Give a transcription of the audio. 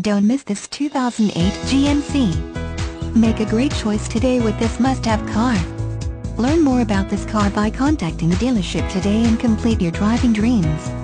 Don't miss this 2008 GMC. Make a great choice today with this must-have car. Learn more about this car by contacting the dealership today and complete your driving dreams.